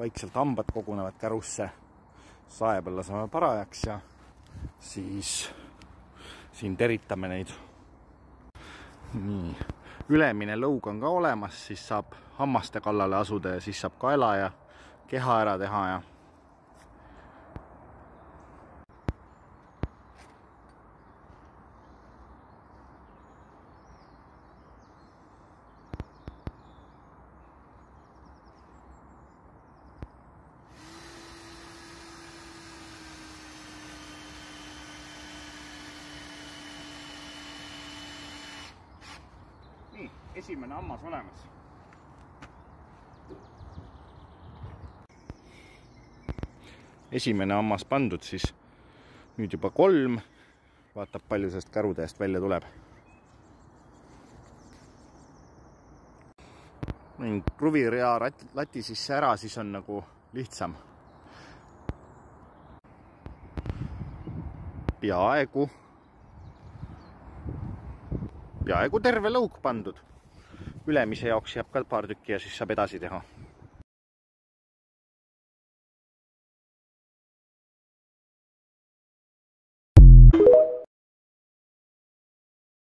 vaikselt hambad kogunevad kärusse. sae peale saame parajaks ja siis siin teritame neid. nii, ülemine lõug on ka olemas, siis saab hammaste kallale asuda ja siis saab kaela ja keha ära teha ja nii, esimene hammas olemas. esimene hammas pandud, siis nüüd juba kolm. vaatab, palju sellest kärutäiest välja tuleb. ning kruvirea lati sisse ära, siis on nagu lihtsam. peaaegu peaaegu terve lõuk pandud. ülemise jaoks jääb ka paar tükki ja siis saab edasi teha